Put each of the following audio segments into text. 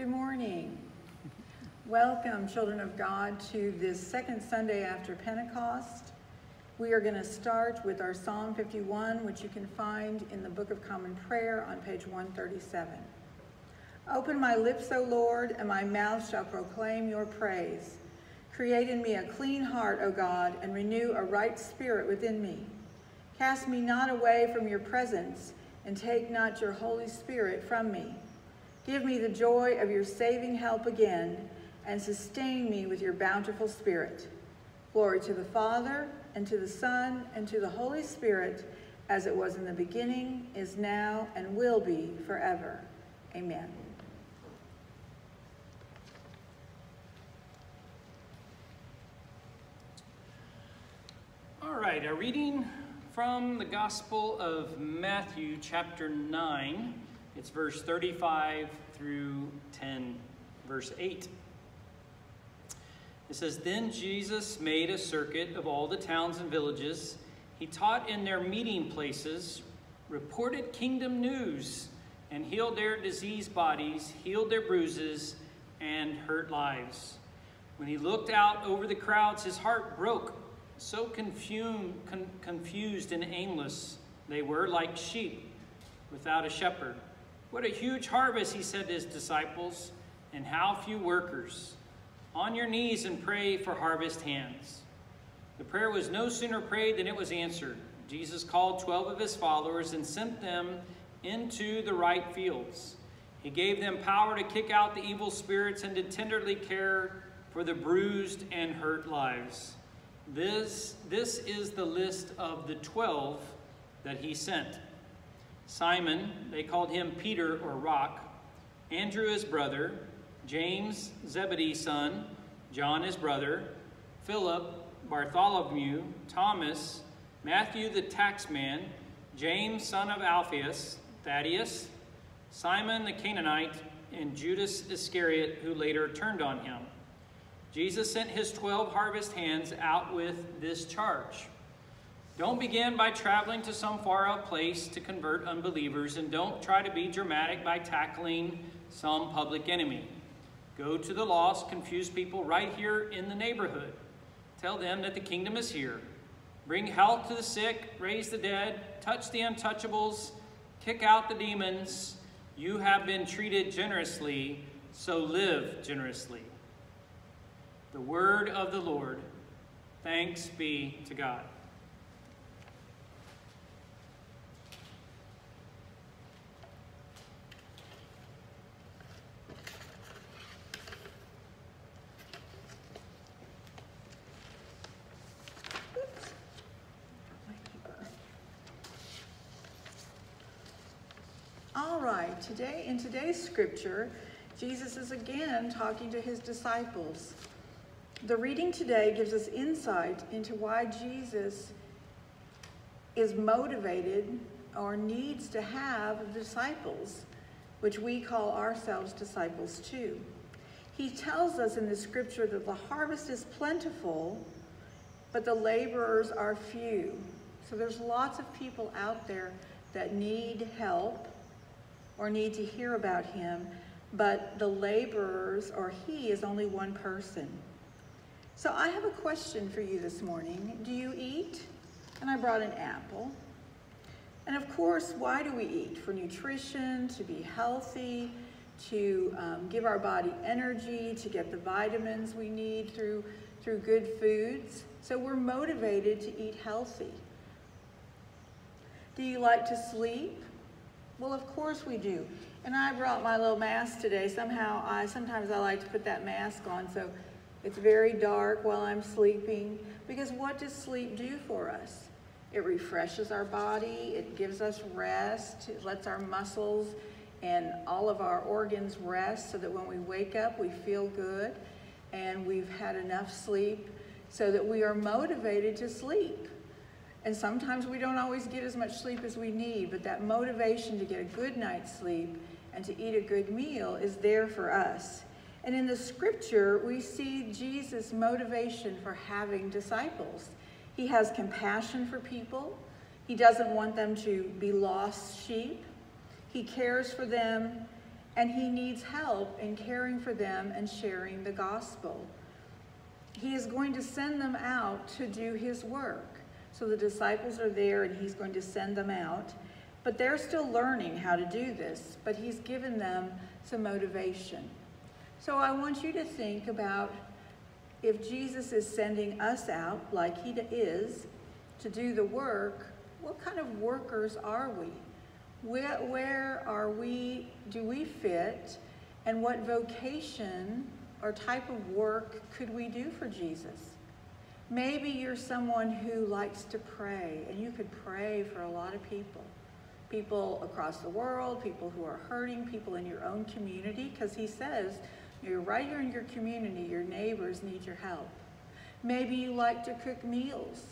Good morning. Welcome, children of God, to this second Sunday after Pentecost. We are going to start with our Psalm 51, which you can find in the Book of Common Prayer on page 137. Open my lips, O Lord, and my mouth shall proclaim your praise. Create in me a clean heart, O God, and renew a right spirit within me. Cast me not away from your presence, and take not your Holy Spirit from me. Give me the joy of your saving help again, and sustain me with your bountiful spirit. Glory to the Father, and to the Son, and to the Holy Spirit, as it was in the beginning, is now, and will be forever. Amen. All right, a reading from the Gospel of Matthew, chapter 9. It's verse 35 through 10, verse 8. It says, Then Jesus made a circuit of all the towns and villages. He taught in their meeting places, reported kingdom news, and healed their diseased bodies, healed their bruises, and hurt lives. When he looked out over the crowds, his heart broke so confused, con confused and aimless they were, like sheep without a shepherd. What a huge harvest, he said to his disciples, and how few workers. On your knees and pray for harvest hands. The prayer was no sooner prayed than it was answered. Jesus called 12 of his followers and sent them into the right fields. He gave them power to kick out the evil spirits and to tenderly care for the bruised and hurt lives. This, this is the list of the 12 that he sent. Simon, they called him Peter or Rock, Andrew his brother, James, Zebedee's son, John his brother, Philip, Bartholomew, Thomas, Matthew the taxman, James son of Alphaeus, Thaddeus, Simon the Canaanite, and Judas Iscariot, who later turned on him. Jesus sent his 12 harvest hands out with this charge. Don't begin by traveling to some far out place to convert unbelievers, and don't try to be dramatic by tackling some public enemy. Go to the lost, confused people right here in the neighborhood. Tell them that the kingdom is here. Bring health to the sick, raise the dead, touch the untouchables, kick out the demons. You have been treated generously, so live generously. The word of the Lord. Thanks be to God. All right, today in today's scripture, Jesus is again talking to his disciples. The reading today gives us insight into why Jesus is motivated or needs to have disciples, which we call ourselves disciples too. He tells us in the scripture that the harvest is plentiful, but the laborers are few. So there's lots of people out there that need help or need to hear about him, but the laborers or he is only one person. So I have a question for you this morning. Do you eat? And I brought an apple. And of course, why do we eat? For nutrition, to be healthy, to um, give our body energy, to get the vitamins we need through, through good foods. So we're motivated to eat healthy. Do you like to sleep? Well, of course we do. And I brought my little mask today. Somehow, I sometimes I like to put that mask on so it's very dark while I'm sleeping because what does sleep do for us? It refreshes our body, it gives us rest, it lets our muscles and all of our organs rest so that when we wake up we feel good and we've had enough sleep so that we are motivated to sleep. And sometimes we don't always get as much sleep as we need, but that motivation to get a good night's sleep and to eat a good meal is there for us. And in the scripture, we see Jesus' motivation for having disciples. He has compassion for people. He doesn't want them to be lost sheep. He cares for them and he needs help in caring for them and sharing the gospel. He is going to send them out to do his work. So the disciples are there and he's going to send them out. But they're still learning how to do this, but he's given them some motivation. So I want you to think about if Jesus is sending us out, like he is, to do the work, what kind of workers are we? Where, where are we, do we fit, and what vocation or type of work could we do for Jesus? Maybe you're someone who likes to pray, and you could pray for a lot of people. People across the world, people who are hurting, people in your own community, because he says, you're right here in your community, your neighbors need your help. Maybe you like to cook meals.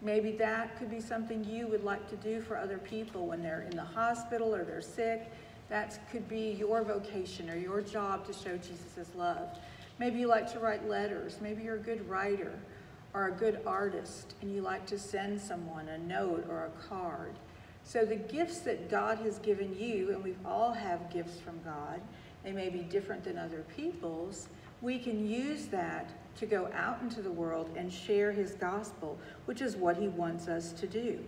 Maybe that could be something you would like to do for other people when they're in the hospital or they're sick. That could be your vocation or your job to show Jesus' love. Maybe you like to write letters. Maybe you're a good writer or a good artist and you like to send someone a note or a card. So the gifts that God has given you, and we all have gifts from God, they may be different than other people's, we can use that to go out into the world and share his gospel, which is what he wants us to do.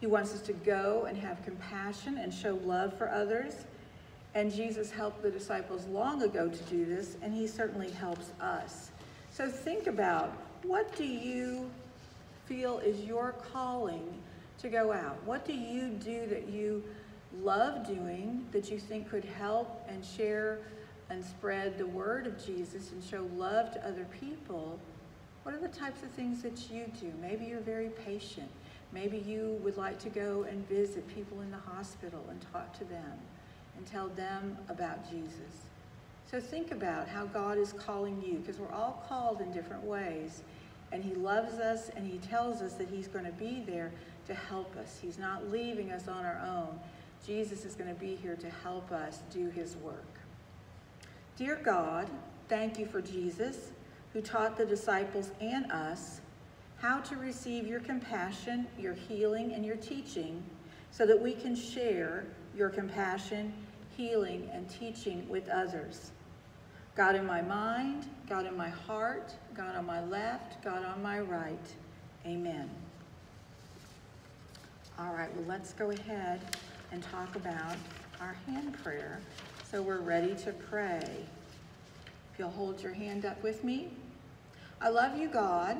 He wants us to go and have compassion and show love for others. And Jesus helped the disciples long ago to do this, and he certainly helps us. So think about what do you feel is your calling to go out? What do you do that you love doing that you think could help and share and spread the word of Jesus and show love to other people, what are the types of things that you do? Maybe you're very patient. Maybe you would like to go and visit people in the hospital and talk to them and tell them about Jesus. So think about how God is calling you because we're all called in different ways. And he loves us and he tells us that he's going to be there to help us. He's not leaving us on our own. Jesus is going to be here to help us do his work. Dear God, thank you for Jesus, who taught the disciples and us how to receive your compassion, your healing, and your teaching so that we can share your compassion, healing, and teaching with others. God in my mind, God in my heart, God on my left, God on my right. Amen. All right, well, let's go ahead and talk about our hand prayer. So we're ready to pray. If you'll hold your hand up with me. I love you, God.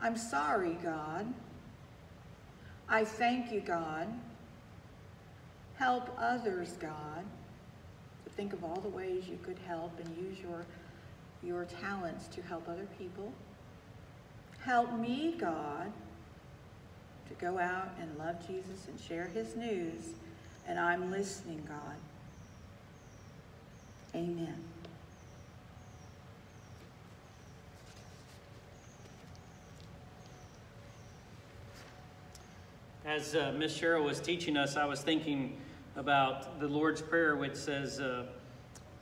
I'm sorry, God. I thank you, God. Help others, God. To think of all the ways you could help and use your, your talents to help other people. Help me, God, to go out and love Jesus and share his news. And I'm listening, God. Amen. As uh, Miss Cheryl was teaching us, I was thinking about the Lord's Prayer, which says uh,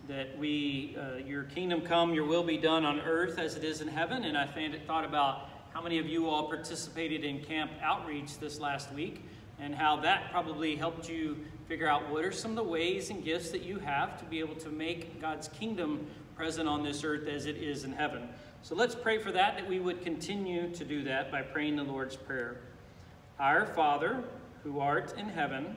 that we, uh, your kingdom come, your will be done on earth as it is in heaven. And I thought about how many of you all participated in Camp Outreach this last week and how that probably helped you figure out what are some of the ways and gifts that you have to be able to make God's kingdom present on this earth as it is in heaven. So let's pray for that, that we would continue to do that by praying the Lord's Prayer. Our Father, who art in heaven,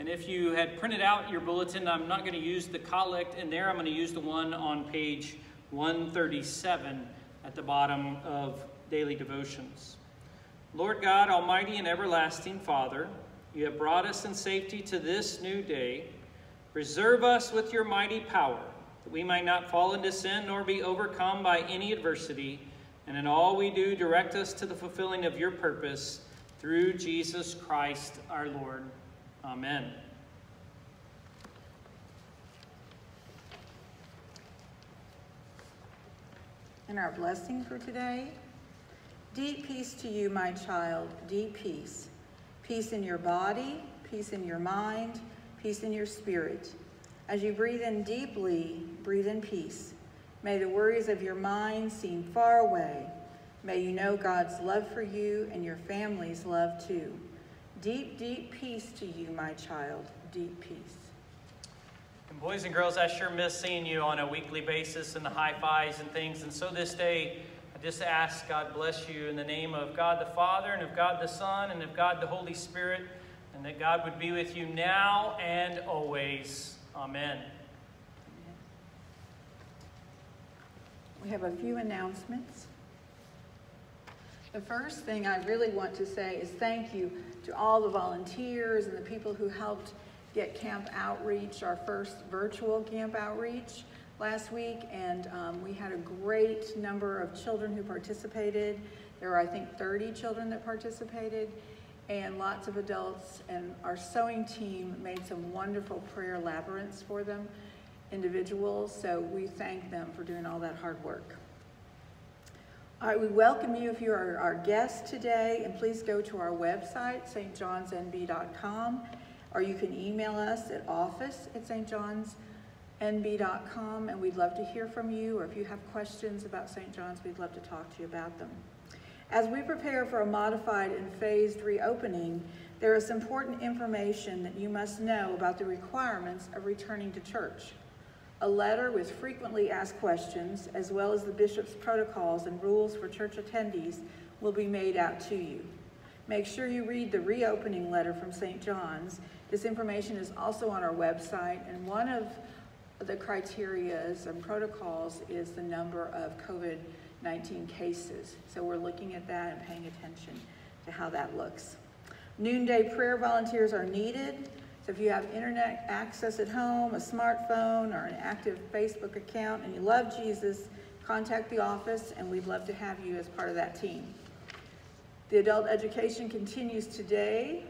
And if you had printed out your bulletin, I'm not going to use the collect in there. I'm going to use the one on page 137 at the bottom of daily devotions. Lord God, Almighty and everlasting Father, you have brought us in safety to this new day. Preserve us with your mighty power that we might not fall into sin nor be overcome by any adversity, and in all we do, direct us to the fulfilling of your purpose through Jesus Christ our Lord. Amen. And our blessing for today deep peace to you, my child, deep peace. Peace in your body, peace in your mind, peace in your spirit. As you breathe in deeply, breathe in peace. May the worries of your mind seem far away. May you know God's love for you and your family's love too. Deep, deep peace to you, my child, deep peace. And boys and girls, I sure miss seeing you on a weekly basis and the high fives and things. And so this day, I just ask God bless you in the name of God the Father and of God the Son and of God the Holy Spirit, and that God would be with you now and always. Amen. We have a few announcements. The first thing I really want to say is thank you to all the volunteers and the people who helped get Camp Outreach, our first virtual Camp Outreach last week. And um, we had a great number of children who participated. There were, I think, 30 children that participated and lots of adults. And our sewing team made some wonderful prayer labyrinths for them, individuals. So we thank them for doing all that hard work. All right, we welcome you if you are our guest today, and please go to our website, stjohnsnb.com, or you can email us at office at stjohnsnb.com, and we'd love to hear from you, or if you have questions about St. John's, we'd love to talk to you about them. As we prepare for a modified and phased reopening, there is important information that you must know about the requirements of returning to church. A letter with frequently asked questions, as well as the bishop's protocols and rules for church attendees, will be made out to you. Make sure you read the reopening letter from St. John's. This information is also on our website, and one of the criterias and protocols is the number of COVID-19 cases. So we're looking at that and paying attention to how that looks. Noonday prayer volunteers are needed. So if you have internet access at home, a smartphone, or an active Facebook account, and you love Jesus, contact the office, and we'd love to have you as part of that team. The adult education continues today,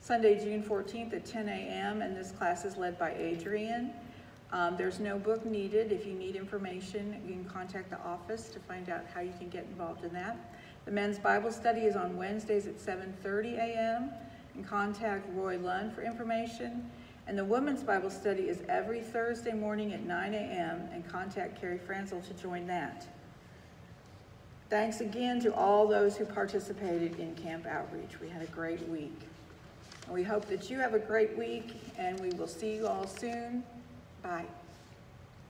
Sunday, June 14th at 10 a.m., and this class is led by Adrian. Um, there's no book needed. If you need information, you can contact the office to find out how you can get involved in that. The men's Bible study is on Wednesdays at 7.30 a.m and contact Roy Lund for information. And the women's Bible study is every Thursday morning at 9 a.m. and contact Carrie Franzel to join that. Thanks again to all those who participated in Camp Outreach. We had a great week. And we hope that you have a great week and we will see you all soon. Bye.